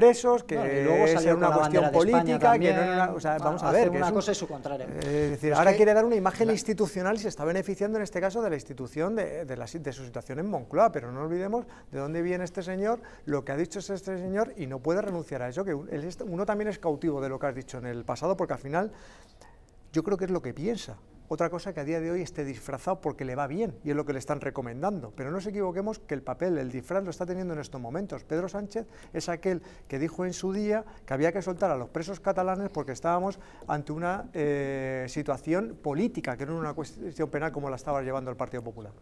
presos, que Bueno, luego es salió una cuestión política, que no una, o sea, vamos a ver, que una es un- cosa y su contrario. eh, es decir, Es ahora que quiere dar una imagen institucional y se está beneficiando en este caso de la institución de, de la de su situación en Moncloa, pero no olvidemos de dónde viene este señor, lo que ha dicho es este señor y no puede renunciar a eso, que es- uno también es cautivo de lo que has dicho en el pasado, porque al final yo creo que es lo que piensa. Otra cosa que a día de hoy esté disfrazado porque le va bien y es lo que le están recomendando. Pero no nos equivoquemos que el papel, el disfraz lo está teniendo en estos momentos. Pedro Sánchez es aquel que dijo en su día que había que soltar a los presos catalanes porque estábamos ante una eh, situación política, que no era una cuestión penal como la estaba llevando el Partido Popular.